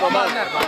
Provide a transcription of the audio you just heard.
同志们。